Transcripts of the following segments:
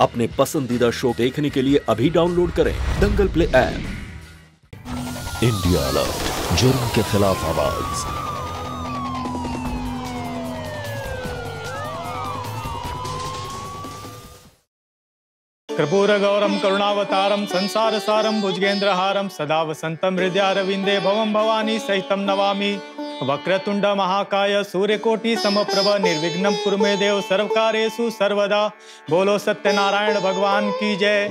अपने पसंदीदा शो देखने के लिए अभी डाउनलोड करें Dangal play app. India alert जुर्म के खिलाफ आवाज़। कर्पूरगौरम करुणावतारम संसारसारम भुजगेन्द्रहारम सदा वसंतम हृदयारविंदे भवम भवानी सहितम नवामि वक्रतुंड महाकाय सूर्यकोटि समप्रभ निर्विघ्नं कुरु मे देव सर्वकारेषु सर्वदा। बोलो सत्यनारायण भगवान की जय।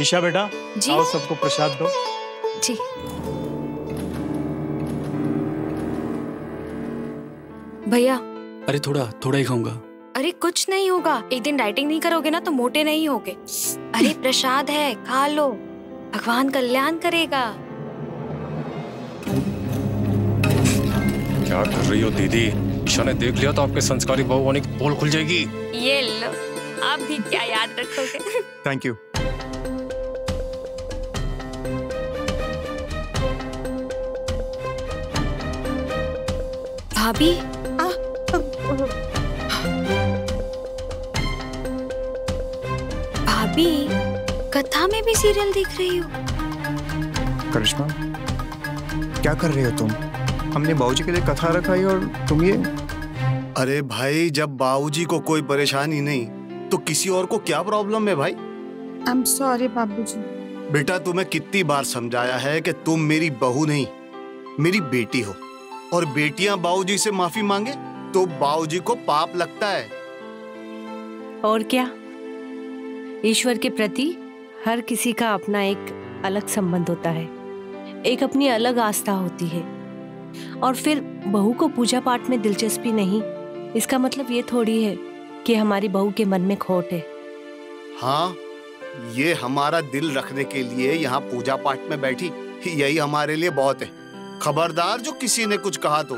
ईशा बेटा आओ सबको प्रसाद दो। जी। भैया। अरे थोड़ा थोड़ा ही खाऊँगा। अरे कुछ नहीं होगा। एक दिन डाइटिंग नहीं करोगे ना तो मोटे नहीं होगे। अरे प्रसाद है खा लो। भगवान कल्याण करेगा। क्या कर रही हो दीदी? ईशा ने देख लिया तो आपके संस्कारी बहू होने की पोल खुल जाएगी। ये लो आप भी क्या याद रखोगे? थैंक यू भाभी? भाभी? कथा में भी सीरियल देख रही हो? करिश्मा क्या कर रही हो तुम? हमने बाबूजी के लिए कथा रखाई और तुम ये? अरे भाई जब बाबूजी को कोई परेशानी नहीं तो किसी और को क्या प्रॉब्लम है भाई? आई एम सॉरी बाबूजी। बेटा तुम्हें कितनी बार समझाया है कि तुम मेरी बहू नहीं मेरी बेटी हो और बेटियाँ बाबूजी से माफ़ी मांगे तो बाबूजी को पाप लगता है। और क्या? ईश्वर के प्रति हर किसी का अपना एक अलग संबंध होता है। एक अपनी अलग आस्था होती है। और फिर बहू को पूजा पाठ में दिलचस्पी नहीं इसका मतलब ये थोड़ी है कि हमारी बहू के मन में खोट है। हाँ ये हमारा दिल रखने के लिए यहाँ पूजा पाठ में बैठी यही हमारे लिए बहुत है। खबरदार जो किसी ने कुछ कहा तो।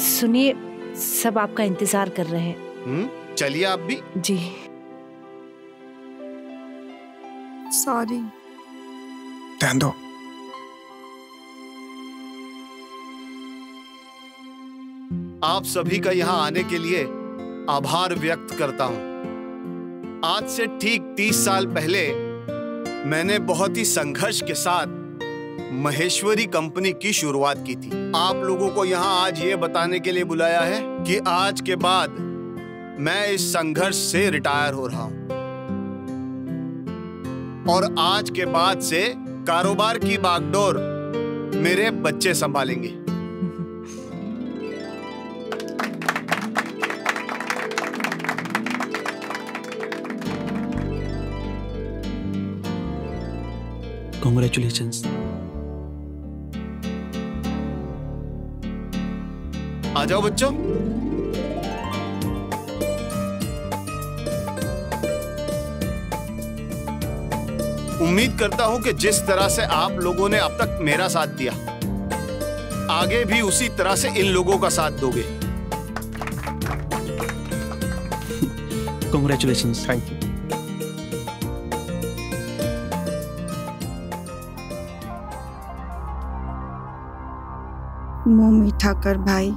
सुनिए सब आपका इंतज़ार कर रहे हैं। हम्म चलिए आप भी। जी। सॉरी ध्यान दो। आप सभी का यहाँ आने के लिए आभार व्यक्त करता हूँ। आज से ठीक तीस साल पहले मैंने बहुत ही संघर्ष के साथ महेश्वरी कंपनी की शुरुआत की थी। आप लोगों को यहाँ आज ये बताने के लिए बुलाया है कि आज के बाद मैं इस संघर्ष से रिटायर हो रहा हूँ। और आज के बाद से कारोबार की बागडोर मेरे बच्चे संभालेंगे। कॉन्ग्रेचुलेशन आ जाओ बच्चों उम्मीद करता हूँ कि जिस तरह से आप लोगों ने अब तक मेरा साथ दिया आगे भी उसी तरह से इन लोगों का साथ दोगे। कॉन्ग्रेचुलेशन थैंक यू मुँह मीठा कर भाई।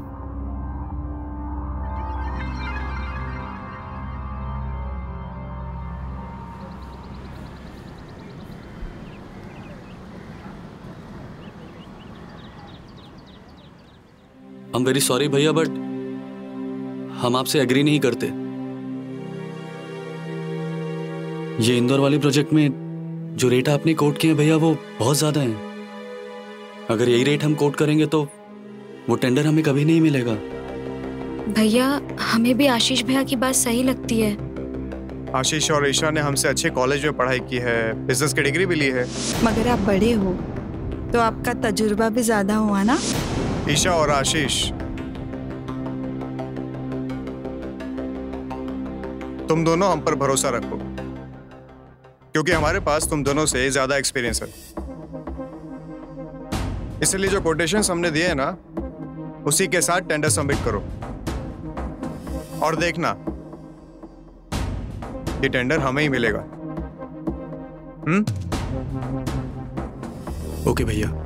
एम वेरी सॉरी भैया बट हम आपसे एग्री नहीं करते। ये इंदौर वाले प्रोजेक्ट में जो रेट आपने कोट किए हैं भैया वो बहुत ज़्यादा हैं। अगर यही रेट हम कोट करेंगे तो वो टेंडर हमें कभी नहीं मिलेगा। भैया हमें भी आशीष भैया की बात सही लगती है। आशीष और ईशा ने हमसे अच्छे कॉलेज में पढ़ाई की है बिज़नेस की डिग्री भी ली है। मगर आप बड़े हो तो आपका तजुर्बा भी ज़्यादा हुआ ना? ईशा और आशीष तुम दोनों हम पर भरोसा रखो। क्योंकि हमारे पास तुम दोनों से ज़्यादा एक्सपीरियंस है। इसलिए जो कोटेशन हमने दिए हैं ना, उसी के साथ टेंडर सबमिट करो। और देखना, ये टेंडर हमें ही मिलेगा। हम्म? ओके भैया।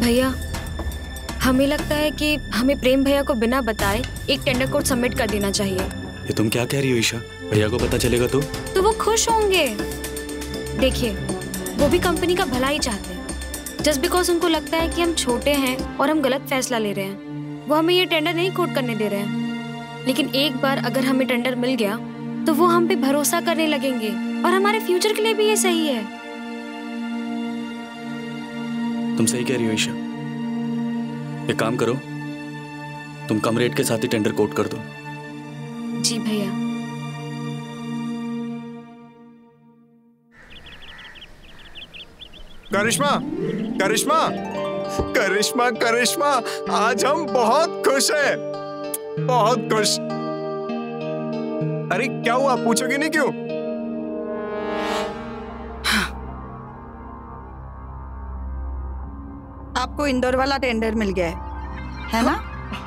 भैया हमें लगता है कि हमें प्रेम भैया को बिना बताए एक टेंडर कोड सबमिट कर देना चाहिए। ये तुम क्या कह रही हो ईशा? भैया को पता चलेगा तो? तो वो खुश होंगे। देखिए वो भी कंपनी का भला ही चाहते हैं। जस्ट बिकॉज़ उनको लगता है कि हम छोटे हैं और हम गलत फैसला ले रहे हैं वो हमें ये टेंडर नहीं कोट करने दे रहे हैं। लेकिन एक बार अगर हमें टेंडर मिल गया तो वो हम पे भरोसा करने लगेंगे और हमारे फ्यूचर के लिए भी ये सही है। तुम सही कह रही हो ईशा। एक काम करो तुम कम रेट के साथ ही टेंडर कोट कर दो। जी भैया। करिश्मा करिश्मा करिश्मा करिश्मा आज हम बहुत खुश हैं। बहुत खुश। अरे क्या हुआ? पूछोगे नहीं क्यों? आपको इंदौर वाला टेंडर मिल गया है। है ना?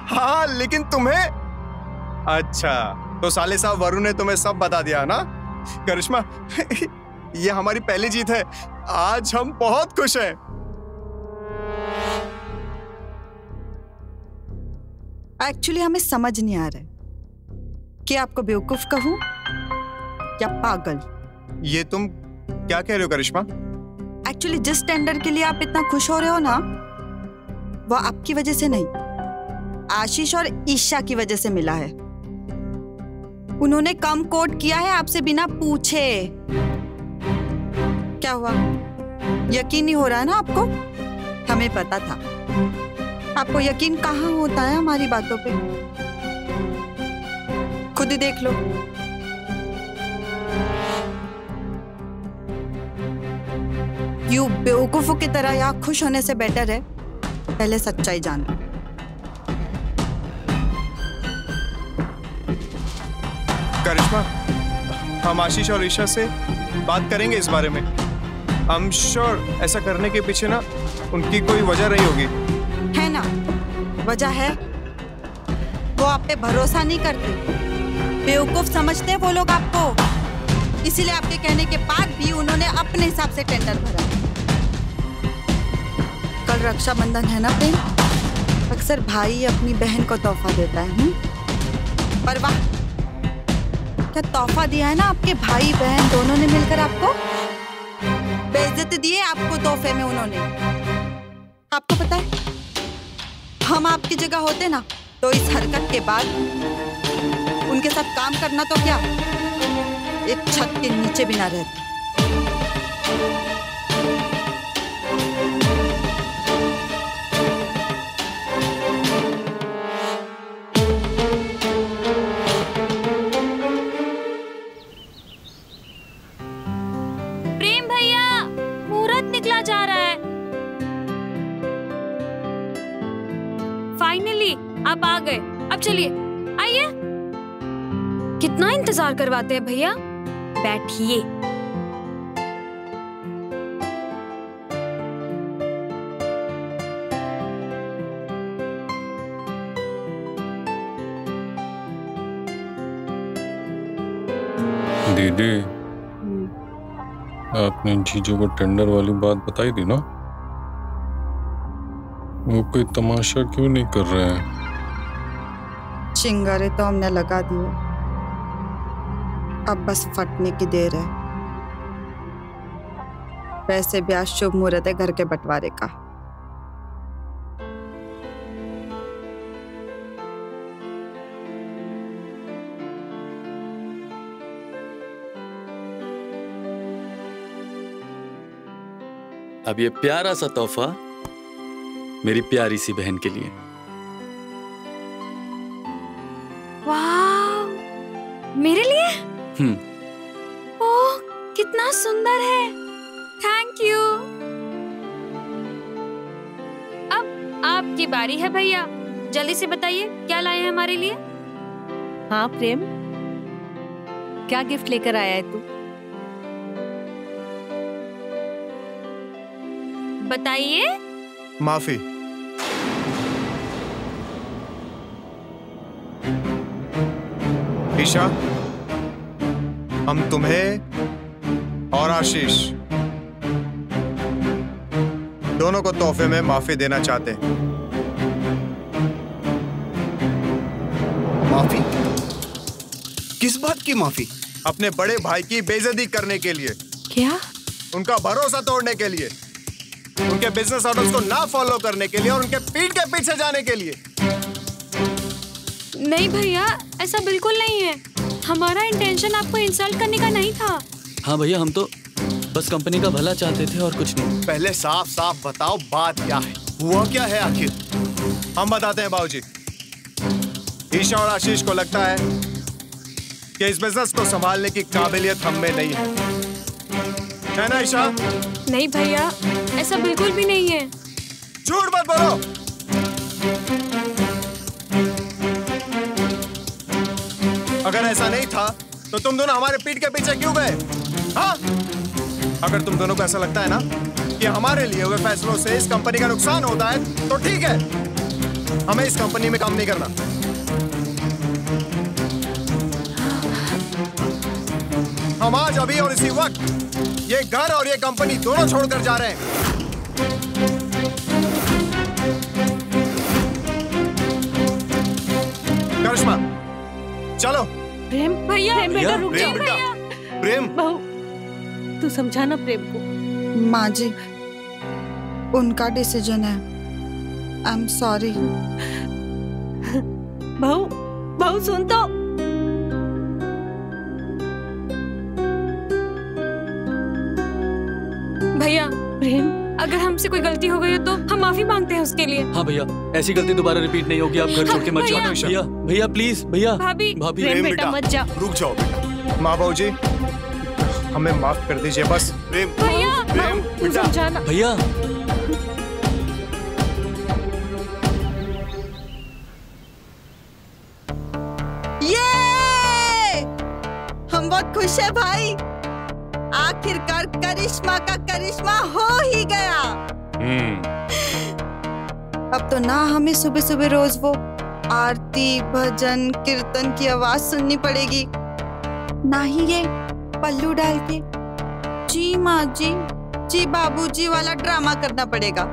हाँ लेकिन तुम्हें? अच्छा तो साले साहब वरुण ने तुम्हें सब बता दिया ना? करिश्मा ये हमारी पहली जीत है। आज हम बहुत खुश हैं। एक्चुअली हमें समझ नहीं आ रहा है कि आपको बेवकूफ़ कहूँ या पागल। ये तुम क्या कह रहे हो करिश्मा? एक्चुअली जिस टेंडर के लिए आप इतना खुश हो रहे हो ना वो आपकी वजह से नहीं, आशीष और ईशा की वजह से मिला है। उन्होंने कम कोट किया है, आपसे बिना पूछे। क्या हुआ? यकीन नहीं हो रहा है ना आपको? हमें पता था। आपको यकीन कहाँ होता है हमारी बातों पे? खुद ही देख लो। यू बेवकूफों की तरह यहाँ खुश होने से बेटर है। पहले सच्चाई जान करिश्मा हम आशीष और ईशा से बात करेंगे इस बारे में। हम श्योर ऐसा करने के पीछे ना उनकी कोई वजह रही होगी। है ना? वजह है? वो आप पे भरोसा नहीं करते। बेवकूफ़ समझते हैं वो लोग आपको। इसीलिए आपके कहने के बाद भी उन्होंने अपने हिसाब से टेंडर भरा। रक्षाबंधन है ना प्रेम? अक्सर भाई अपनी बहन को तोहफा देता है पर वाह, क्या तोहफा दिया है ना आपके भाई, बहन, दोनों ने मिलकर आपको? बेइज्जती दिए आपको तोहफे में उन्होंने। आपको पता है, हम आपकी जगह होते ना तो इस हरकत के बाद उनके साथ काम करना तो क्या? एक छत के नीचे भी ना रहते। इंतज़ार करवाते हैं भैया। बैठिए। दीदी आपने इन चीज़ों को टेंडर वाली बात बताई थी ना? वो कोई तमाशा क्यों नहीं कर रहे हैं? चिंगारे तो हमने लगा दिए। अब बस फटने की देर है। वैसे भी आज शुभ मुहूर्त है घर के बंटवारे का। अब ये प्यारा सा तोहफा मेरी प्यारी सी बहन के लिए। हम्म। ओह कितना सुंदर है। थैंक यू अब आपकी बारी है भैया। जल्दी से बताइए क्या लाए हैं हमारे लिए? हाँ प्रेम। क्या गिफ्ट लेकर आया है तू? बताइए। माफ़ी। ईशा? हम तुम्हें और आशीष दोनों को तोहफे में माफ़ी देना चाहते हैं। माफ़ी? किस बात की माफ़ी? अपने बड़े भाई की बेइज्जती करने के लिए। क्या? उनका भरोसा तोड़ने के लिए। उनके बिज़नेस ऑर्डर्स को ना फॉलो करने के लिए और उनके पीठ के पीछे जाने के लिए। नहीं भैया ऐसा बिल्कुल नहीं है। हमारा इंटेंशन आपको इंसल्ट करने का नहीं था। हाँ भैया हम तो बस कंपनी का भला चाहते थे और कुछ नहीं। पहले साफ़ साफ़ बताओ बात क्या है? हुआ क्या है आखिर? हम बताते हैं बाबूजी। ईशा और आशीष को लगता है कि इस बिज़नेस को संभालने की काबिलियत हम में नहीं है। है ना ईशा? नहीं भैया ऐसा बिल्कुल भी नहीं है। झूठ मत बोलो! अगर ऐसा नहीं था तो तुम दोनों हमारे पीठ के पीछे क्यों गए? हाँ? अगर तुम दोनों को ऐसा लगता है ना, कि हमारे लिए हुए फैसलों से इस कंपनी का नुकसान होता है तो ठीक है। हमें इस कंपनी में काम नहीं करना। हम आज अभी और इसी वक्त ये घर और ये कंपनी दोनों छोड़कर जा रहे हैं। भैया प्रेम बेटा रुक प्रेम जा बेटा। प्रेम। बहू तू समझाना प्रेम को। माँ जी उनका डिसीज़न है। आई एम सॉरी बहू बहू सुन तो। भैया प्रेम अगर हमसे कोई गलती हो गई हो तो हम माफ़ी मांगते हैं उसके लिए। हाँ भैया ऐसी गलती दोबारा रिपीट नहीं होगी आप घर छोड़ के मत जाओ। भैया। भैया भैया प्लीज़ भैया। भाभी भाभी। बेटा। मत जा रुक जाओ बेटा। माँ बाबू जी हमें माफ़ कर दीजिए बस। भैया भैया। हम बहुत खुश है भाई। आखिरकार करिश्मा का करिश्मा हो ही गया। अब तो ना हमें सुबह सुबह रोज वो आरती भजन कीर्तन की आवाज़ सुननी पड़ेगी। ना ही ये पल्लू डाल के जी माँ जी जी बाबूजी वाला ड्रामा करना पड़ेगा।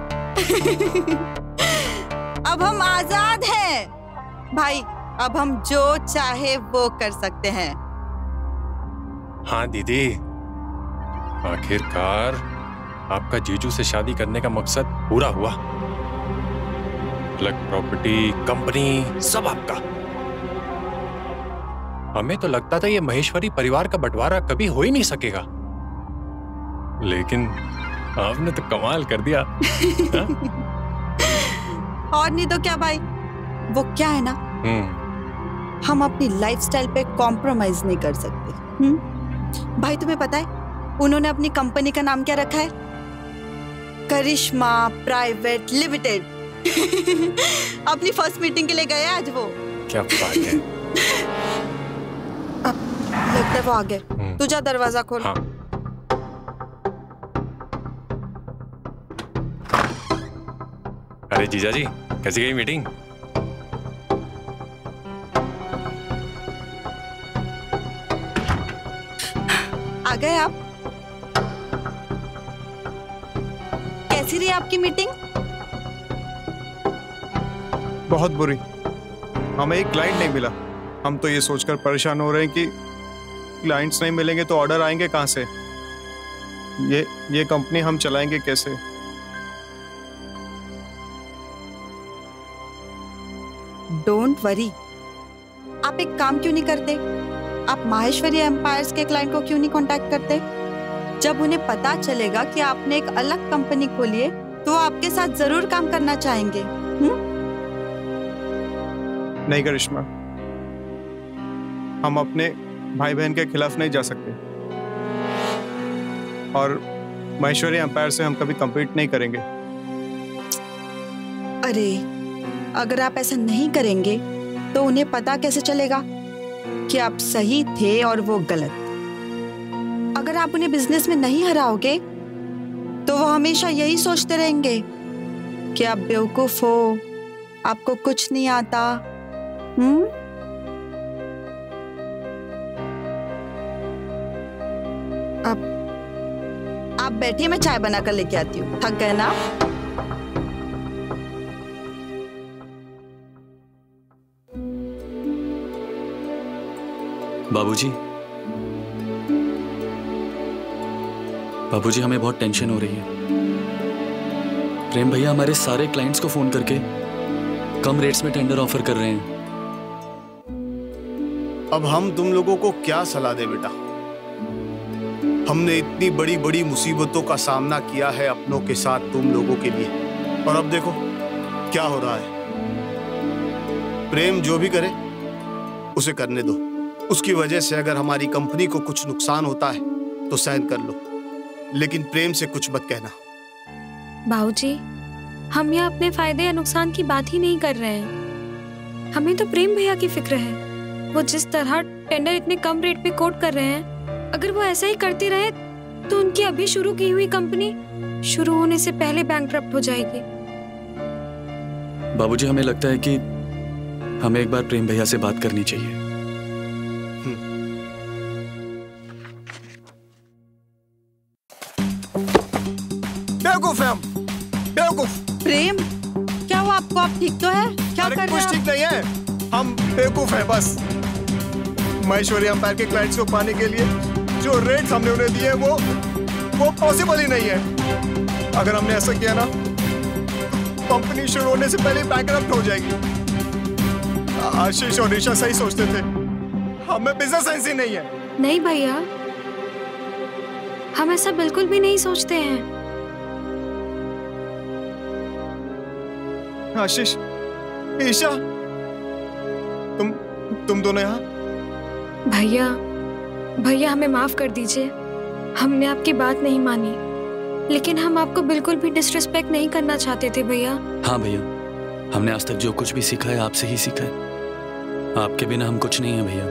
अब हम आज़ाद हैं। भाई अब हम जो चाहे वो कर सकते हैं। हाँ दीदी। आखिरकार आपका जीजू से शादी करने का मकसद पूरा हुआ। अलग प्रॉपर्टी कंपनी सब आपका। हमें तो लगता था ये महेश्वरी परिवार का बंटवारा कभी हो ही नहीं सकेगा। लेकिन आपने तो कमाल कर दिया हाँ? और नहीं तो क्या भाई? वो क्या है ना? हम्म। हम अपनी लाइफस्टाइल पे कॉम्प्रोमाइज नहीं कर सकते हम्म? भाई तुम्हें पता है उन्होंने अपनी कंपनी का नाम क्या रखा है? करिश्मा प्राइवेट लिमिटेड। अपनी फ़र्स्ट मीटिंग के लिए गए आज वो। क्या बात है। लगता है वो आ गए हम्म। तू जा दरवाज़ा खोल। हाँ। अरे जीजा जी कैसी गई मीटिंग? आ गए आप? कैसी रही आपकी मीटिंग? बहुत बुरी। हमें एक क्लाइंट नहीं मिला। हम तो ये सोचकर परेशान हो रहे हैं कि क्लाइंट्स नहीं मिलेंगे तो ऑर्डर आएँगे कहाँ से? ये ये कंपनी हम चलाएँगे कैसे? डोंट वरी आप एक काम क्यों नहीं करते? आप माहेश्वरी एम्पायर्स के क्लाइंट को क्यों नहीं कांटेक्ट करते? जब उन्हें पता चलेगा कि आपने एक अलग कंपनी खोली है तो आपके साथ ज़रूर काम करना चाहेंगे। हुँ? नहीं करिश्मा। हम अपने भाई बहन के खिलाफ नहीं जा सकते। और महेश्वरी एम्पायर से हम कभी compete नहीं करेंगे। अरे अगर आप ऐसा नहीं करेंगे तो उन्हें पता कैसे चलेगा कि आप सही थे और वो गलत। अगर आप उन्हें बिज़नेस में नहीं हराओगे तो वो हमेशा यही सोचते रहेंगे कि आप बेवकूफ़ हो, आपको कुछ नहीं आता। हम्म? अब बैठिए, मैं चाय बना कर लेके आती हूँ। थक गए ना? आप? बाबूजी बाबूजी, हमें बहुत टेंशन हो रही है। प्रेम भैया, हमारे सारे क्लाइंट्स को फ़ोन करके कम रेट्स में टेंडर ऑफ़र कर रहे हैं। अब हम तुम लोगों को क्या सलाह दे बेटा? हमने इतनी बड़ी बड़ी मुसीबतों का सामना किया है अपनों के साथ तुम लोगों के लिए। और अब देखो, क्या हो रहा है। प्रेम जो भी करे, उसे करने दो। उसकी वजह से अगर हमारी कंपनी को कुछ नुकसान होता है तो सहन कर लो। लेकिन प्रेम से कुछ मत कहना। बाबूजी हम यहाँ अपने फ़ायदे या नुकसान की बात ही नहीं कर रहे हैं। हमें तो प्रेम भैया की फ़िक्र है। वो जिस तरह टेंडर इतने कम रेट पे कोट कर रहे हैं अगर वो ऐसा ही करते रहे तो उनकी अभी शुरू की हुई कंपनी शुरू होने से पहले बैंक हो जाएगी। बाबूजी हमें लगता है कि हमें एक बार प्रेम भैया से बात करनी चाहिए। आप ठीक तो है? क्या कर रहे कुछ हैं ठीक नहीं है। हम बेवकूफ़ हैं बस। महेश्वरी अंपायर के क्लाइंट्स को पाने के लिए जो रेट्स हमने उन्हें दिए वो वो पॉसिबल ही नहीं है। अगर हमने ऐसा किया ना कंपनी शुरू होने से पहले बैंकरप्ट हो जाएगी। आशीष और ईशा सही सोचते थे। हमें बिज़नेस सेंस ही नहीं है। नहीं भैया। हम ऐसा बिल्कुल भी नहीं सोचते हैं। आशीष ईशा तुम तुम दोनों यहाँ? भैया भैया हमें माफ़ कर दीजिए। हमने आपकी बात नहीं मानी। लेकिन हम आपको बिल्कुल भी डिसरिस्पेक्ट नहीं करना चाहते थे भैया। हाँ भैया हमने आज तक जो कुछ भी सीखा है आपसे ही सीखा है। आपके बिना हम कुछ नहीं है भैया।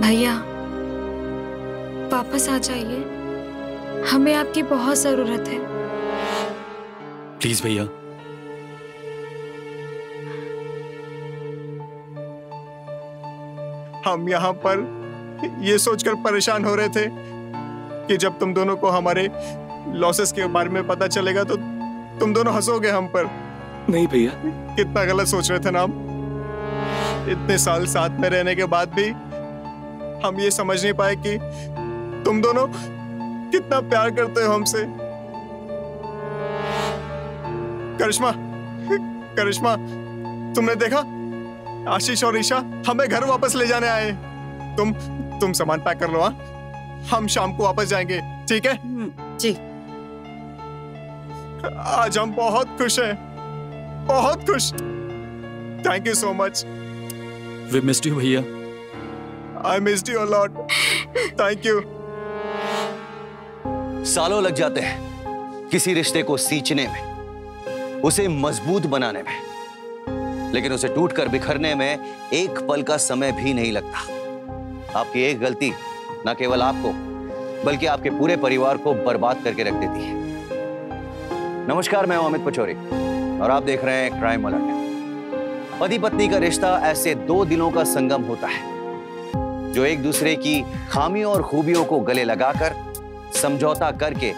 भैया वापस आ जाइए। हमें आपकी बहुत ज़रूरत है। प्लीज़ भैया हम यहाँ पर ये सोचकर परेशान हो रहे थे कि जब तुम दोनों को हमारे लॉसेस के बारे में पता चलेगा तो तुम दोनों हंसोगे हम पर। नहीं भैया। कितना गलत सोच रहे थे ना हम। इतने साल साथ में रहने के बाद भी हम ये समझ नहीं पाए कि तुम दोनों कितना प्यार करते हो हमसे। करिश्मा करिश्मा तुमने देखा? आशीष और ईशा हमें घर वापस ले जाने आए। तुम तुम सामान पैक कर लो हाँ? हम शाम को वापस जाएँगे ठीक है? हम्म, जी। आज हम बहुत खुश हैं बहुत खुश। Thank you so much we missed you भैया। I missed you a lot thank you सालों लग जाते हैं किसी रिश्ते को सींचने में उसे मज़बूत बनाने में। लेकिन उसे टूटकर बिखरने में एक पल का समय भी नहीं लगता। आपकी एक गलती न केवल आपको, बल्कि आपके पूरे परिवार को बर्बाद करके रख देती है। नमस्कार, मैं हूँ अमित पचौरी, और आप देख रहे हैं क्राइम अलर्ट पति पत्नी का रिश्ता ऐसे दो दिलों का संगम होता है, जो एक दूसरे की खामियों और खूबियों को गले लगाकर, समझौता करके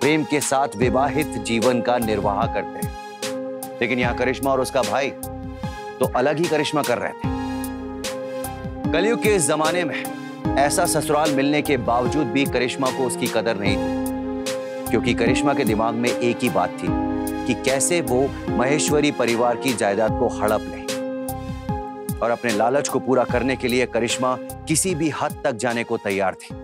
प्रेम के साथ विवाहित जीवन का निर्वाह करते हैं। लेकिन यहाँ करिश्मा और उसका भाई तो अलग ही करिश्मा कर रहे थे। कलयुग के इस जमाने में ऐसा ससुराल मिलने के बावजूद भी करिश्मा को उसकी कदर नहीं थी। क्योंकि करिश्मा के दिमाग में एक ही बात थी कि कैसे वो महेश्वरी परिवार की जायदाद को हड़प ले। और अपने लालच को पूरा करने के लिए करिश्मा किसी भी हद तक जाने को तैयार थी।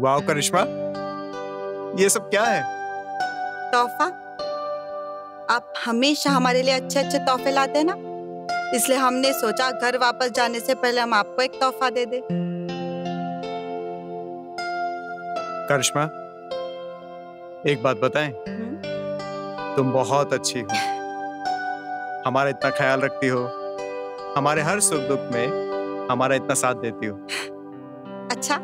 वाह करिश्मा। ये सब क्या है? तोहफा? आप हमेशा हमारे लिए अच्छे अच्छे तोहफे लाते हैं ना? इसलिए हमने सोचा घर वापस जाने से पहले हम आपको एक तोहफा दे दे। करिश्मा एक बात बताएँ? तुम बहुत अच्छी हो। हमारा इतना ख्याल रखती हो। हमारे हर सुख दुख में हमारा इतना साथ देती हो। अच्छा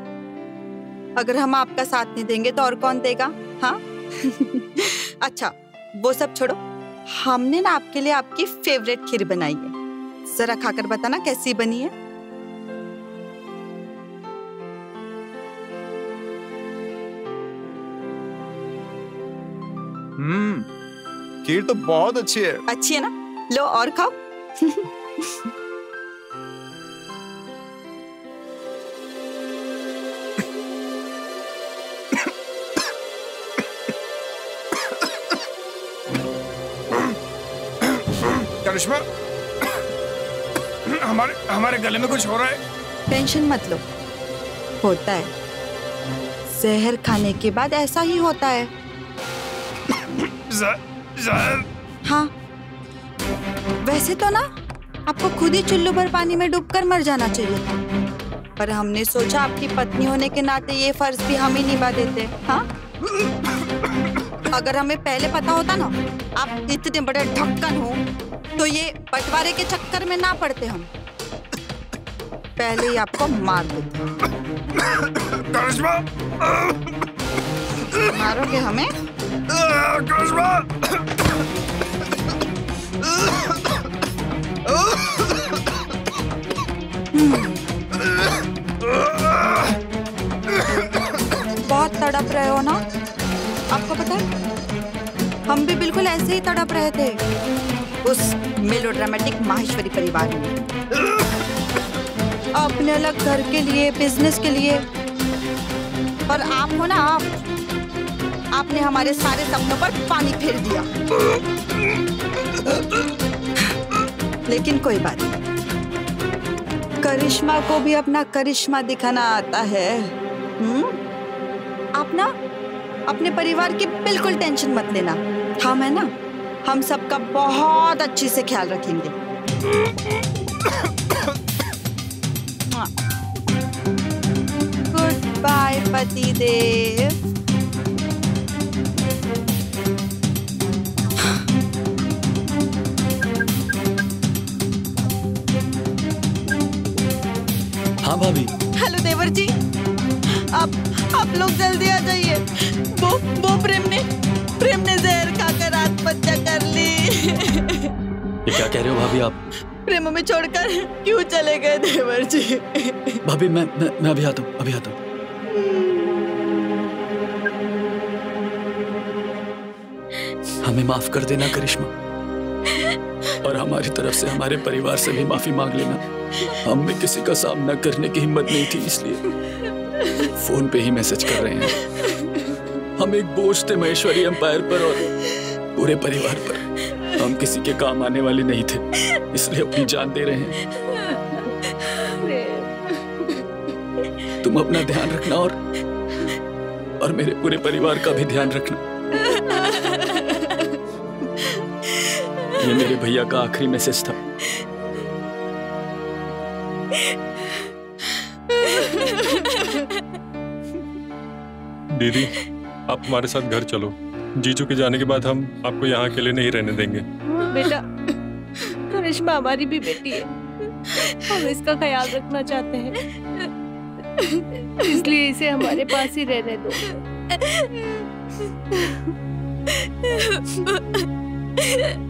अगर हम आपका साथ नहीं देंगे तो और कौन देगा? हाँ? अच्छा वो सब छोड़ो। हमने ना आपके लिए आपकी फेवरेट खीर बनाई है। जरा खाकर बताना कैसी बनी है। हम्म खीर तो बहुत अच्छी है। अच्छी है ना? लो और खाओ। करिश्मा। हमारे हमारे गले में कुछ हो रहा है। टेंशन मत लो। होता है। जहर खाने के बाद ऐसा ही होता है। जहर। हाँ। वैसे तो ना आपको खुद ही चुल्लू भर पानी में डूबकर मर जाना चाहिए था। पर हमने सोचा आपकी पत्नी होने के नाते ये फ़र्ज़ भी हम ही निभा देते। हाँ? अगर हमें पहले पता होता ना आप इतने बड़े ढक्कन हो। तो ये बंटवारे के चक्कर में ना पड़ते हम। पहले ही आपको मार देते मारोगे हमें? बहुत तड़प रहे हो ना? आपको पता है? हम भी बिल्कुल ऐसे ही तड़प रहे थे। उस मेलोड्रामेटिक माहेश्वरी परिवार में। अपने अलग घर के लिए बिज़नेस के लिए। पर आप हो ना, आप, आपने हमारे सारे सपनों पर पानी फेर दिया। लेकिन कोई बात नहीं। करिश्मा को भी अपना करिश्मा दिखाना आता है। हम्म? आप ना, अपने परिवार की बिल्कुल टेंशन मत लेना। हम है ना हम सबका बहुत अच्छे से ख्याल रखेंगे। गुड बाय पति देव हाँ भाभी। हेलो देवर जी। आप आप लोग जल्दी आ जाइए। वो वो प्रेम ने प्रेम ने जहर खाकर आत्महत्या कर ली। ये क्या कह रहे हो भाभी आप? प्रेम हमें छोड़कर क्यों चले गए देवर जी? भाभी मैं मैं, मैं अभी आता हूँ अभी आता हूँ। हमें माफ़ कर देना करिश्मा। और हमारी तरफ़ से हमारे परिवार से भी माफ़ी मांग लेना। हम में किसी का सामना करने की हिम्मत नहीं थी इसलिए फ़ोन पे ही मैसेज कर रहे हैं। हम एक बोझ थे महेश्वरी एम्पायर पर और पूरे परिवार पर। हम किसी के काम आने वाले नहीं थे, इसलिए अपनी जान दे रहे हैं। तुम अपना ध्यान रखना और और मेरे पूरे परिवार का भी ध्यान रखना। ये मेरे भैया का आखिरी मैसेज था। दीदी आप हमारे साथ घर चलो। जीजू के जाने के बाद हम आपको यहाँ अकेले नहीं रहने देंगे। बेटा करिश्मा हमारी भी बेटी है। हम इसका ख्याल रखना चाहते हैं। इसलिए इसे हमारे पास ही रहने दो।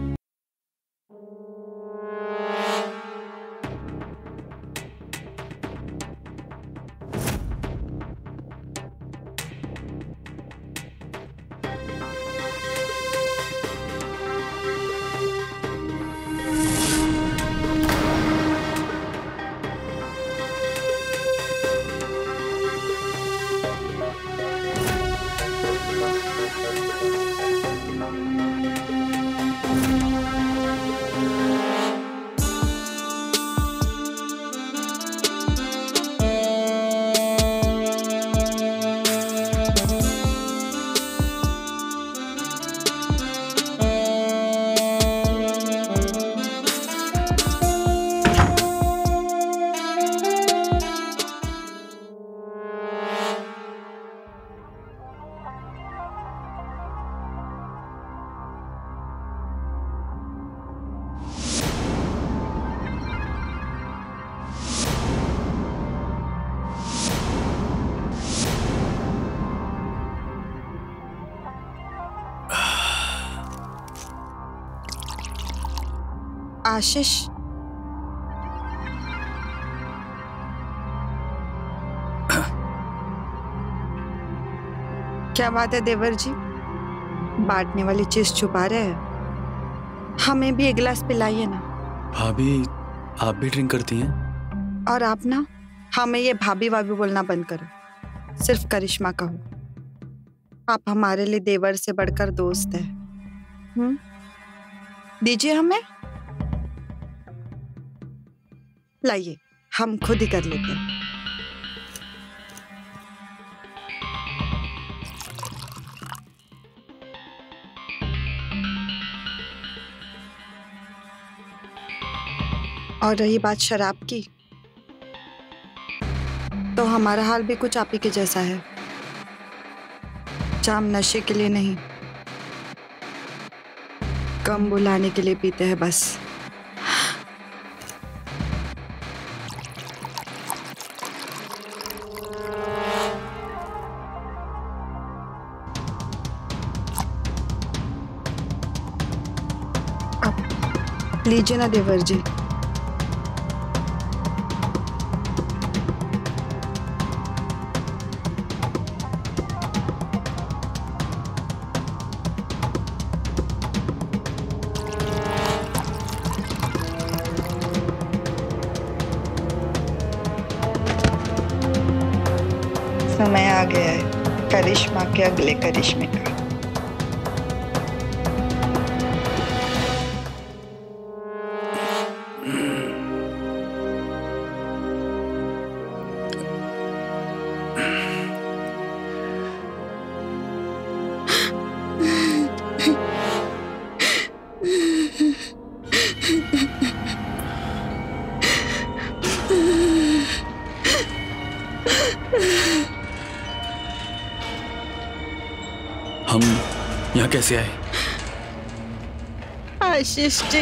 आशीष। क्या बात है देवर जी? बांटने वाली चीज़ छुपा रहे हैं। हमें भी एक गिलास पिलाइए ना। भाभी आप भी ड्रिंक करती हैं? और आप ना हमें ये भाभी भाभी बोलना बंद करो। सिर्फ़ करिश्मा कहो आप हमारे लिए देवर से बढ़कर दोस्त है। हम्म? दीजिए हमें। लाइए, हम खुद ही कर लेते हैं। और रही बात शराब की तो हमारा हाल भी कुछ आप ही के जैसा है। जाम नशे के लिए नहीं, कम बुलाने के लिए पीते हैं बस। लीजिए ना देवर जी। समय आ गया है करिश्मा के अगले करिश्मे का। आशीष जी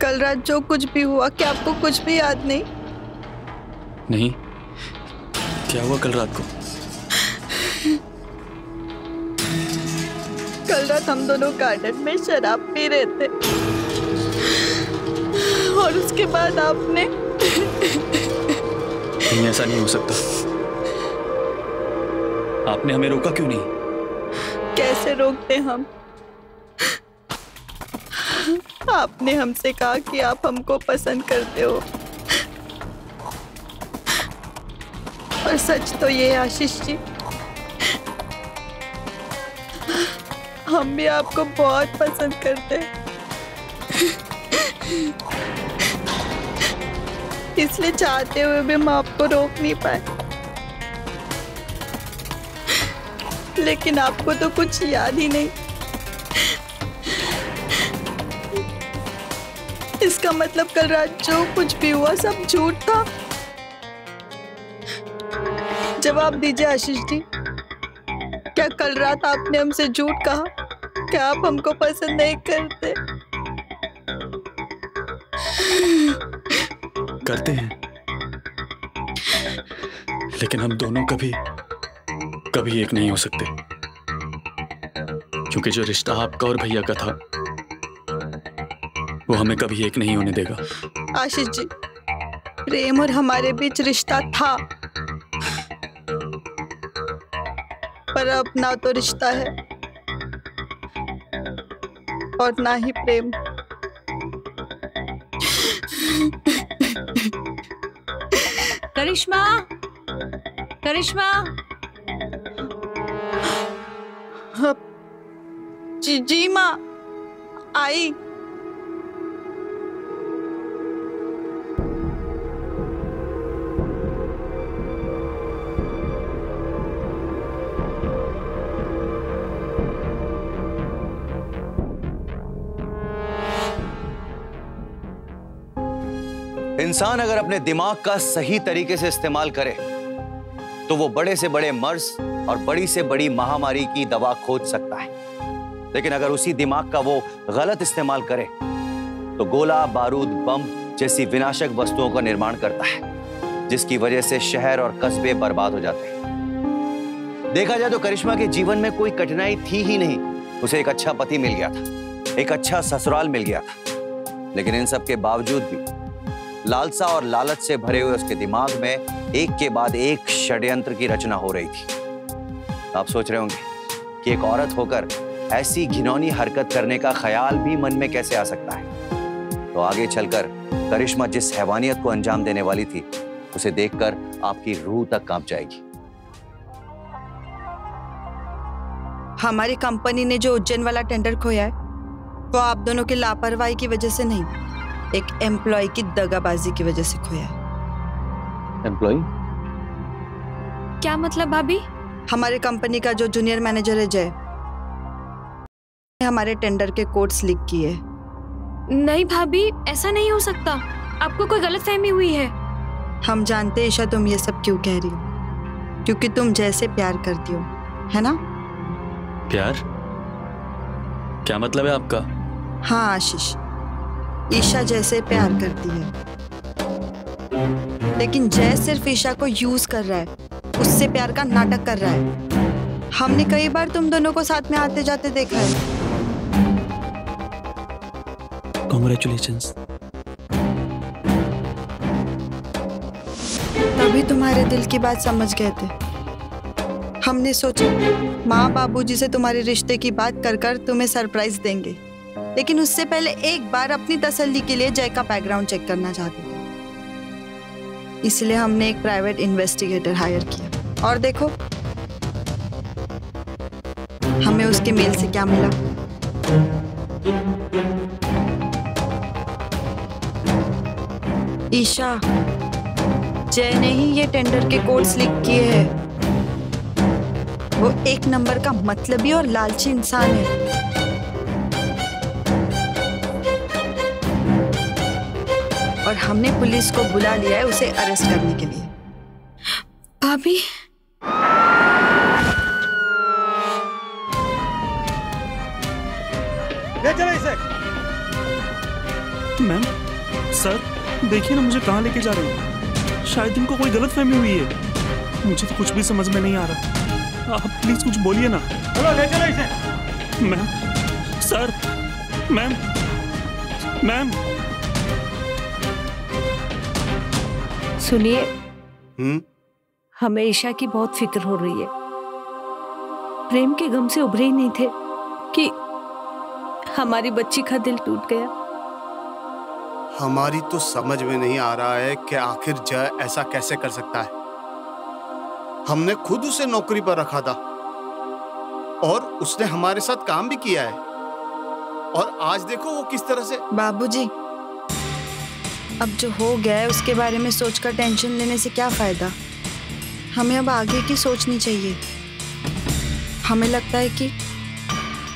कल रात जो कुछ भी हुआ क्या आपको कुछ भी याद नहीं? नहीं। क्या हुआ कल रात को? कल रात हम दोनों गार्डन में शराब पी रहे थे। और उसके बाद आपने नहीं ऐसा नहीं हो सकता। आपने हमें रोका क्यों नहीं? कैसे रोकते हम? आपने हमसे कहा कि आप हमको पसंद करते हो। और सच तो ये आशीष जी। हम भी आपको बहुत पसंद करते हैं। इसलिए चाहते हुए भी हम आपको रोक नहीं पाए। लेकिन आपको तो कुछ याद ही नहीं। इसका मतलब कल रात जो कुछ भी हुआ, सब झूठ था। जवाब दीजिए आशीष जी। क्या कल रात आपने हमसे झूठ कहा? क्या आप हमको पसंद नहीं करते? करते हैं। लेकिन हम दोनों कभी कभी एक नहीं हो सकते। क्योंकि जो रिश्ता आपका और भैया का था वो हमें कभी एक नहीं होने देगा। आशीष जी प्रेम और हमारे बीच रिश्ता था। पर अब ना तो रिश्ता है और ना ही प्रेम। करिश्मा करिश्मा। जी जी माँ आई। इंसान अगर अपने दिमाग का सही तरीके से इस्तेमाल करे तो वो बड़े से बड़े मर्ज और बड़ी से बड़ी महामारी की दवा खोज सकता है। लेकिन अगर उसी दिमाग का वो गलत इस्तेमाल करे तो गोला, बारूद, बम जैसी विनाशक वस्तुओं का निर्माण करता है, जिसकी वजह से शहर और कस्बे बर्बाद हो जाते हैं। देखा जाए तो करिश्मा के जीवन में कोई कठिनाई थी ही नहीं। उसे एक अच्छा पति मिल गया था, एक अच्छा ससुराल मिल गया था। लेकिन इन सब के बावजूद भी लालसा और लालच से भरे हुए उसके दिमाग में एक के बाद एक षड्यंत्र की रचना हो रही थी। आप सोच रहे होंगे कि एक औरत होकर ऐसी घिनौनी हरकत करने का ख्याल भी मन में कैसे आ सकता है? तो आगे चलकर करिश्मा जिस हैवानियत को अंजाम देने वाली थी, उसे देखकर आपकी रूह तक काँप जाएगी। हमारी कंपनी ने जो उज्जैन वाला टेंडर खोया है, वो आप दोनों की लापरवाही की वजह से नहीं। एक एम्प्लॉय की दगाबाजी की वजह से खोया। है एम्प्लॉय क्या मतलब भाभी? हमारे कंपनी का जो जूनियर मैनेजर है जय। हमारे टेंडर के कोड्स लीक किए। नहीं भाभी ऐसा नहीं हो सकता। आपको कोई गलत फहमी हुई है? हम जानते हैं ईशा तुम ये सब क्यों कह रही हो? क्योंकि तुम जैसे प्यार करती हो है ना? प्यार? क्या मतलब है आपका? हाँ आशीष। ईशा जैसे प्यार करती है। लेकिन जय सिर्फ़ ईशा को यूज़ कर रहा है। उससे प्यार का नाटक कर रहा है। हमने कई बार तुम दोनों को साथ में आते जाते देखा है। कॉन्ग्रेचुलेशन तभी तुम्हारे दिल की बात समझ गए थे। हमने सोचा माँ बाबूजी से तुम्हारे रिश्ते की बात कर कर तुम्हें सरप्राइज़ देंगे। लेकिन उससे पहले एक बार अपनी तसल्ली के लिए जय का बैकग्राउंड चेक करना चाहते थे। इसलिए हमने एक प्राइवेट इन्वेस्टिगेटर हायर किया। और देखो, हमें उसके मेल से क्या मिला? ईशा, जय ने ही ये टेंडर के कोड्स लिख किए हैं। वो एक नंबर का मतलबी और लालची इंसान है। और हमने पुलिस को बुला लिया है उसे अरेस्ट करने के लिए। भाभी। ले चलो इसे। मैम सर देखिए ना मुझे कहाँ लेके जा रही हैं। शायद इनको कोई गलत फहमी हुई है। मुझे तो कुछ भी समझ में नहीं आ रहा। आप प्लीज़ कुछ बोलिए ना। चलो ले चलो इसे। Ma'am sir ma'am ma'am. सुनिए। हम्म? हमें ईशा की बहुत फ़िक्र हो रही है। प्रेम के गम से उभरे ही नहीं थे कि हमारी बच्ची का दिल टूट गया। हमारी तो समझ में नहीं आ रहा है कि आखिर जय ऐसा कैसे कर सकता है। हमने खुद उसे नौकरी पर रखा था। और उसने हमारे साथ काम भी किया है। और आज देखो वो किस तरह से बाबूजी अब जो हो गया है उसके बारे में सोचकर टेंशन लेने से क्या फ़ायदा? हमें अब आगे की सोचनी चाहिए। हमें लगता है कि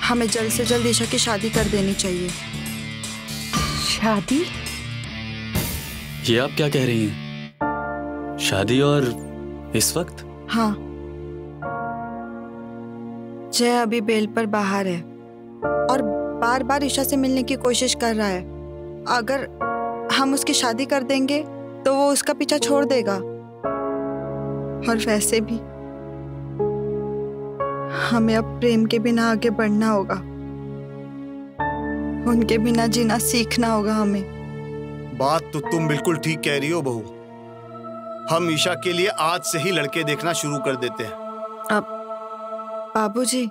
हमें जल्द से जल्द ईशा की शादी कर देनी चाहिए। शादी? ये आप क्या कह रही हैं? शादी और इस वक्त? हाँ। जय अभी बेल पर बाहर है और बार बार ईशा से मिलने की कोशिश कर रहा है। अगर हम उसकी शादी कर देंगे तो वो उसका पीछा छोड़ देगा। और वैसे भी हमें अब प्रेम के बिना आगे बढ़ना होगा। उनके बिना जीना सीखना होगा हमें। बात तो तुम बिल्कुल ठीक कह रही हो बहू। हम ईशा के लिए आज से ही लड़के देखना शुरू कर देते हैं। अब बाबूजी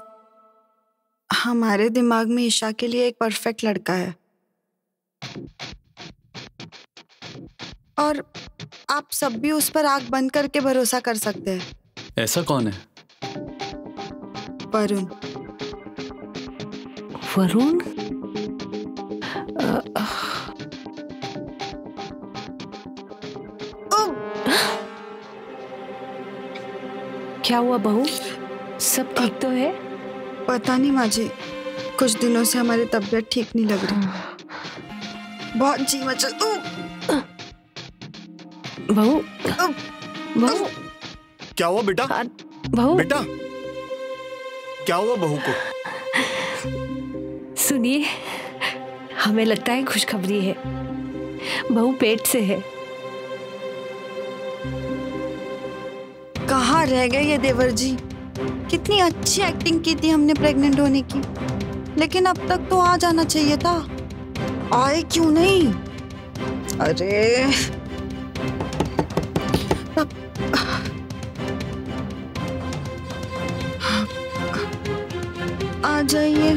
हमारे दिमाग में ईशा के लिए एक परफेक्ट लड़का है। और आप सब भी उस पर आँख बंद करके भरोसा कर सकते हैं। ऐसा कौन है? वरुण। वरुण? क्या हुआ बहू? सब ठीक तो है? पता नहीं माँ जी कुछ दिनों से हमारी तबीयत ठीक नहीं लग रही। बहुत जी मचल। बहू। बहू। क्या हुआ बेटा? बहू। बेटा? क्या हुआ बहू को? सुनिए हमें लगता है खुशखबरी है। बहू पेट से है। कहाँ रह गए ये देवर जी? कितनी अच्छी एक्टिंग की थी हमने प्रेग्नेंट होने की। लेकिन अब तक तो आ जाना चाहिए था। आए क्यों नहीं? अरे जाइए।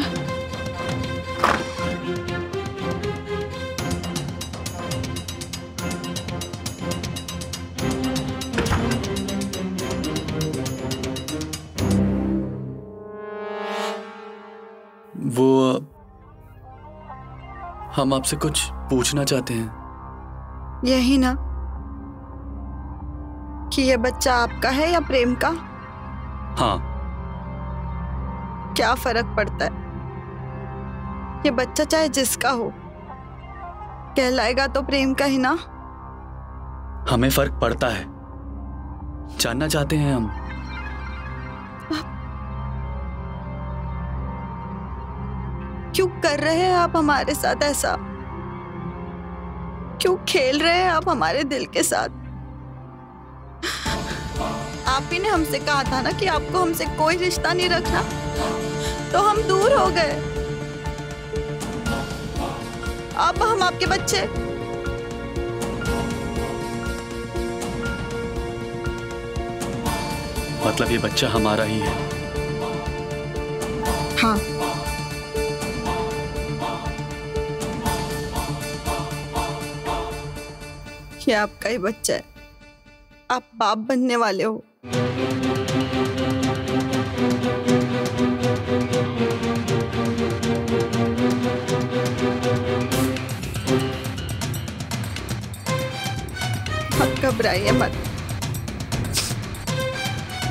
वो हम आपसे कुछ पूछना चाहते हैं। यही ना कि ये बच्चा आपका है या प्रेम का? हाँ। क्या फ़र्क पड़ता है? ये बच्चा चाहे जिसका हो कहलाएगा तो प्रेम का ही ना? हमें फ़र्क पड़ता है। जानना चाहते हैं हम। क्यों कर रहे हैं आप हमारे साथ ऐसा? क्यों खेल रहे हैं आप हमारे दिल के साथ? आप ही ने हमसे कहा था ना कि आपको हमसे कोई रिश्ता नहीं रखना। तो हम दूर हो गए। अब हम आपके बच्चे। मतलब ये बच्चा हमारा ही है। हाँ। ये आपका ही बच्चा है। आप बाप बनने वाले हो। घबराइए मत।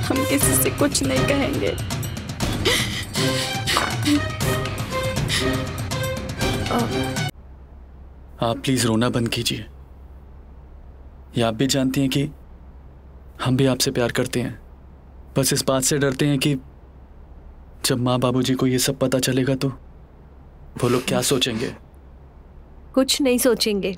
हम किसी से कुछ नहीं कहेंगे। आप प्लीज़ रोना बंद कीजिए। ये आप भी जानती हैं कि हम भी आपसे प्यार करते हैं। बस इस बात से डरते हैं कि जब माँ बाबूजी को ये सब पता चलेगा तो वो लोग क्या सोचेंगे? कुछ नहीं सोचेंगे।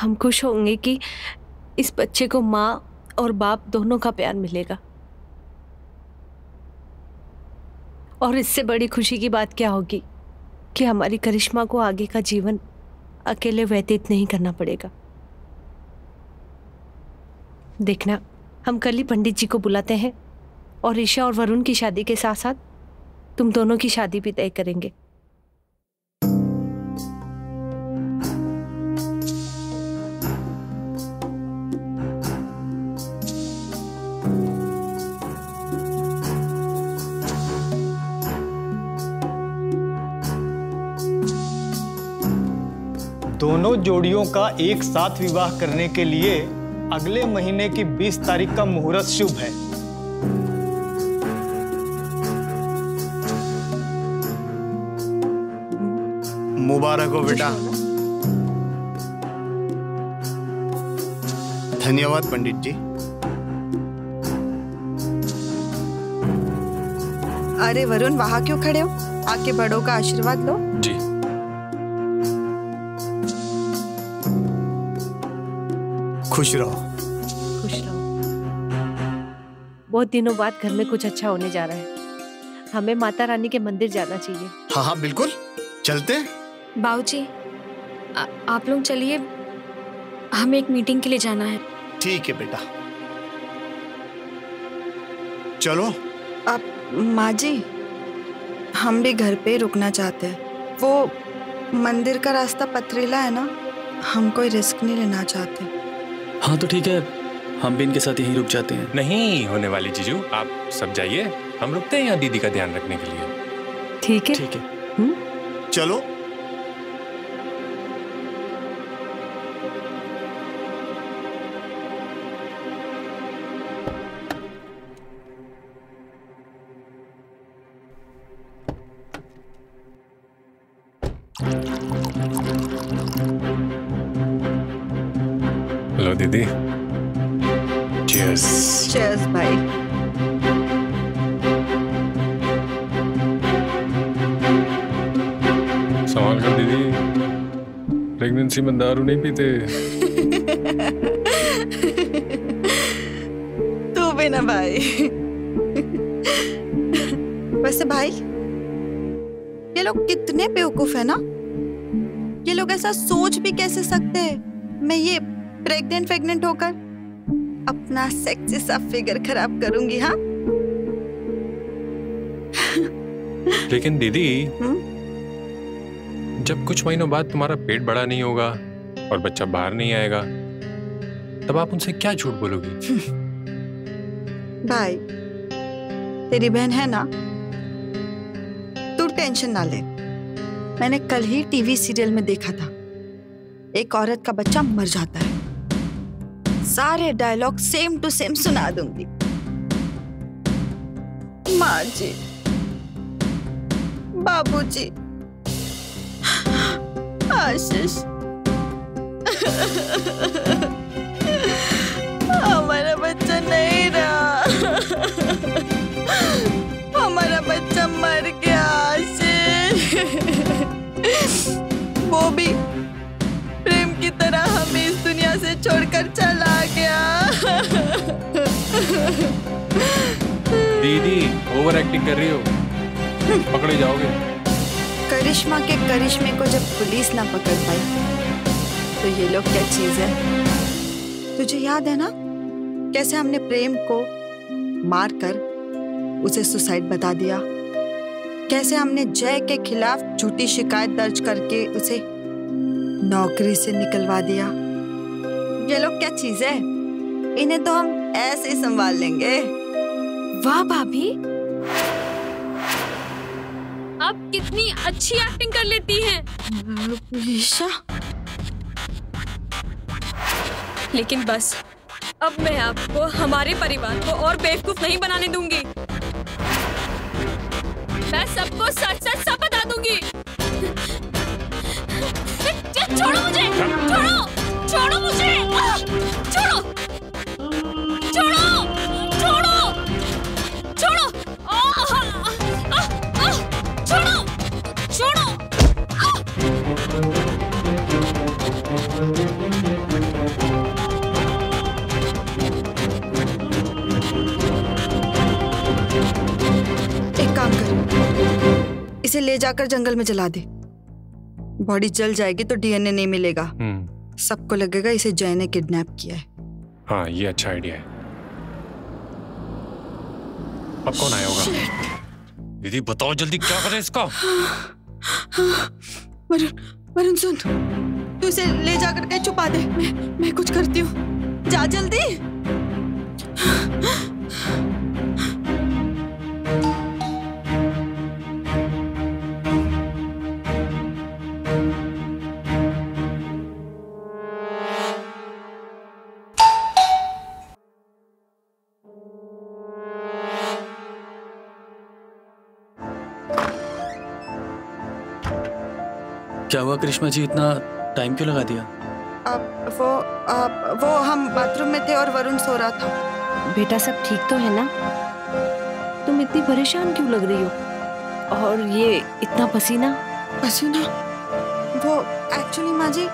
हम खुश होंगे कि इस बच्चे को माँ और बाप दोनों का प्यार मिलेगा। और इससे बड़ी खुशी की बात क्या होगी कि हमारी करिश्मा को आगे का जीवन अकेले व्यतीत नहीं करना पड़ेगा। देखना, हम कल ही पंडित जी को बुलाते हैं और ईशा और वरुण की शादी के साथ साथ तुम दोनों की शादी भी तय करेंगे। दोनों जोड़ियों का एक साथ विवाह करने के लिए अगले महीने की 20 तारीख का मुहूर्त शुभ है। मुबारक हो बेटा। धन्यवाद पंडित जी। अरे वरुण वहाँ क्यों खड़े हो? आके बड़ों का आशीर्वाद लो। खुश रहो। खुश रहो। बहुत दिनों बाद घर में कुछ अच्छा होने जा रहा है। हमें माता रानी के मंदिर जाना चाहिए। हाँ हाँ बिल्कुल। चलते बाबू जी आ- आप लोग चलिए। हमें एक मीटिंग के लिए जाना है। ठीक है बेटा। चलो। आप माँ जी हम भी घर पे रुकना चाहते हैं। वो मंदिर का रास्ता पथरीला है ना? हम कोई रिस्क नहीं लेना चाहते। हाँ तो ठीक है। हम भी इनके साथ यहीं रुक जाते हैं। नहीं होने वाली जीजू आप सब जाइए। हम रुकते हैं यहाँ दीदी का ध्यान रखने के लिए। ठीक है। ठीक है। चलो। हेलो दीदी। चीयर्स चेयर्स भाई संभाल कर दीदी। प्रेगनेंसी में दारू नहीं पीते। तू भी ना भाई। वैसे भाई ये लोग कितने बेवकूफ़ है ना? ये लोग ऐसा सोच भी कैसे सकते हैं? मैं ये प्रेग्नेंट वेग्नेंट होकर अपना सेक्सी सा फिगर खराब करूँगी हाँ? लेकिन दीदी जब कुछ महीनों बाद तुम्हारा पेट बड़ा नहीं होगा और बच्चा बाहर नहीं आएगा तब आप उनसे क्या झूठ बोलोगी? भाई तेरी बहन है ना? तू टेंशन ना ले। मैंने कल ही टीवी सीरियल में देखा था। एक औरत का बच्चा मर जाता है। सारे डायलॉग सेम टू सेम सुना दूँगी। माँ जी बाबू जी आशीष। ओवर एक्टिंग कर रही हो? पकड़े जाओगे? करिश्मा के करिश्मे को जब पुलिस ना पकड़ पाई तो ये लोग क्या चीज़ है? तुझे याद है ना? कैसे हमने प्रेम को मारकर उसे सुसाइड बता दिया? कैसे हमने जय के खिलाफ झूठी शिकायत दर्ज करके उसे नौकरी से निकलवा दिया? ये लोग क्या चीज़ है? इन्हें तो हम ऐसे ही संभाल लेंगे। वाह भाभी आप कितनी अच्छी एक्टिंग कर लेती हैं। लेकिन बस अब मैं आपको हमारे परिवार को और बेवकूफ़ नहीं बनाने दूँगी। मैं सबको सच सच सब बता दूँगी। छोड़ो मुझे छोड़ो छोड़ो मुझे। इसे ले जाकर जंगल में जला दे। बॉडी जल जाएगी तो डीएनए नहीं मिलेगा। हम्म। सबको लगेगा इसे जय ने किडनैप किया है। हाँ ये अच्छा आइडिया है। अब कौन आया होगा? दीदी बताओ जल्दी क्या करें इसका? वरुण वरुण सुन। तू इसे ले जाकर कहीं छुपा दे। मैं, मैं कुछ करती हूँ। जा जल्दी। क्या हुआ करिश्मा जी इतना टाइम क्यों लगा दिया? अब वो अब वो हम बाथरूम में थे और वरुण सो रहा था। बेटा सब ठीक तो है ना? तुम इतनी परेशान क्यों लग रही हो? और ये इतना पसीना? पसीना? वो एक्चुअली माँ जी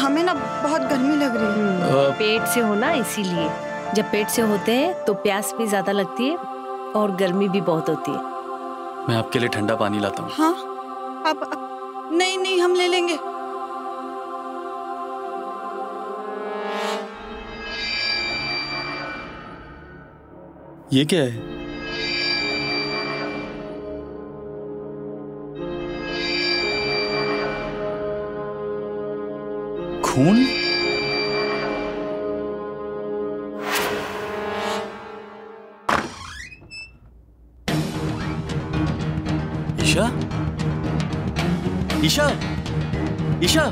हमें ना बहुत गर्मी लग रही है। पेट से होना इसीलिए। जब पेट से होते हैं तो प्यास भी ज़्यादा लगती है और गर्मी भी बहुत होती है। मैं आपके लिए ठंडा पानी लाता हूँ। हाँ अब अब- नहीं नहीं हम ले लेंगे। ये क्या है? खून? ईशा? ईशा। ईशा!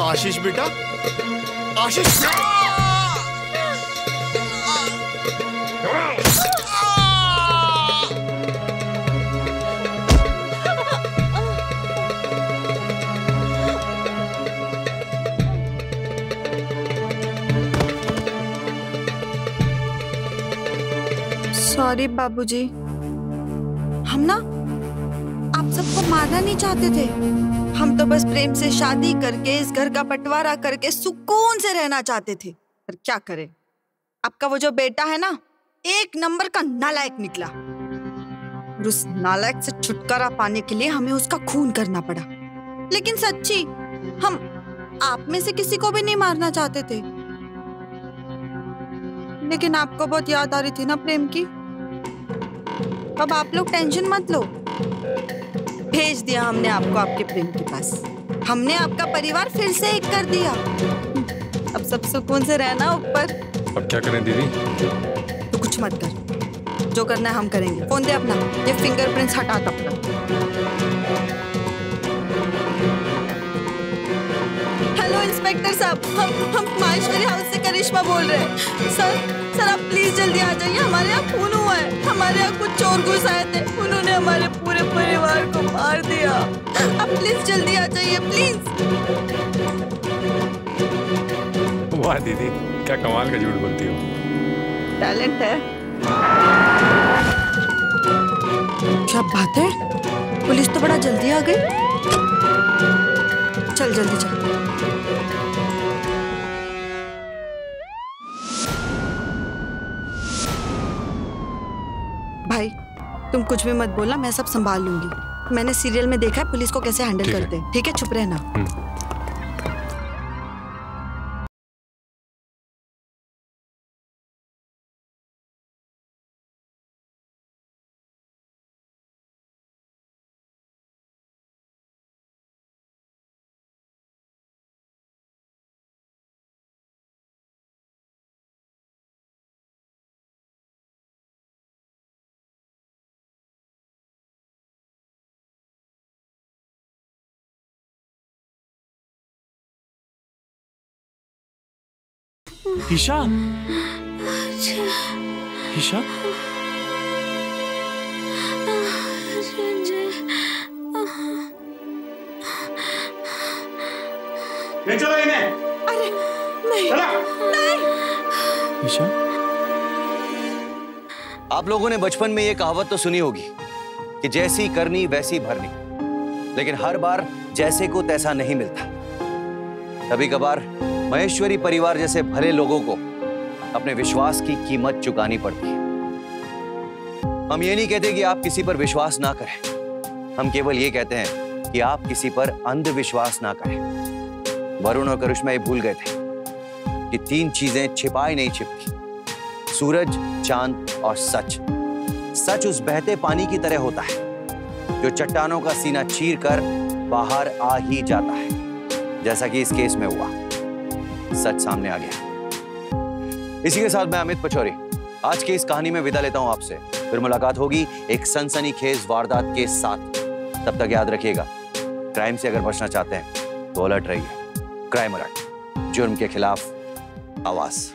आशीष बेटा। आशीष। सॉरी बाबूजी, हम ना आप सबको मारना नहीं चाहते थे। हम तो बस प्रेम से शादी करके, इस घर का बंटवारा करके सुकून से रहना चाहते थे। पर क्या करें? आपका वो जो बेटा है ना, एक नंबर का नालायक निकला। उस नालायक से छुटकारा पाने के लिए हमें उसका खून करना पड़ा। लेकिन सच्ची, हम आप में से किसी को भी नहीं मारना चाहते थे। लेकिन आपको बहुत याद आ रही थी ना प्रेम की? अब आप लोग टेंशन मत लो। भेज दिया हमने आपको आपके प्रेम के पास। हमने आपका परिवार फिर से एक कर दिया। अब सब सुकून से रहना ऊपर। अब क्या करें दीदी? तो कुछ मत कर। जो करना है हम करेंगे। फ़ोन दे अपना। ये फिंगरप्रिंट्स हटा दो अपना। हेलो इंस्पेक्टर साहब। हम हम माहेश्वरी हाउस से करिश्मा बोल रहे हैं। सर सर आप प्लीज़ जल्दी आ जाइए। हमारे यहाँ खून हुआ है। हमारे यहाँ कुछ चोर घुस आए थे। उन्होंने हमारे पूरे परिवार को मार दिया। आप प्लीज़ जल्दी आ जाइए प्लीज़ वाह दीदी क्या कमाल का झूठ बोलती हो। टैलेंट है। क्या बात है? पुलिस तो बड़ा जल्दी आ गई। चल जल्दी चल। कुछ भी मत बोलना मैं सब संभाल लूँगी। मैंने सीरियल में देखा है पुलिस को कैसे हैंडल करते हैं। ठीक है चुप रहना। ईशा। ईशा। ले चलो इन्हें। अरे नहीं। नहीं। ईशा। आप लोगों ने बचपन में ये कहावत तो सुनी होगी कि जैसी करनी वैसी भरनी। लेकिन हर बार जैसे को तैसा नहीं मिलता। कभी कभार महेश्वरी परिवार जैसे भले लोगों को अपने विश्वास की कीमत चुकानी पड़ती है। हम ये नहीं कहते कि आप किसी पर विश्वास ना करें। हम केवल ये कहते हैं कि आप किसी पर अंधविश्वास ना करें। वरुण और करिश्मा ये भूल गए थे कि तीन चीज़ें छिपाई नहीं छिपती। सूरज, चाँद और सच। सच उस बहते पानी की तरह होता है, जो चट्टानों का सीना चीर कर बाहर आ ही जाता है, जैसा कि इस केस में हुआ। सच सामने आ गया। इसी के साथ मैं अमित पचौरी। आज की इस कहानी में विदा लेता हूँ आपसे। फिर मुलाकात होगी एक सनसनीखेज वारदात के साथ। तब तक याद रखिएगा, क्राइम से अगर बचना चाहते हैं तो अलर्ट रहिए। क्राइम अलर्ट, जुर्म के खिलाफ आवाज़।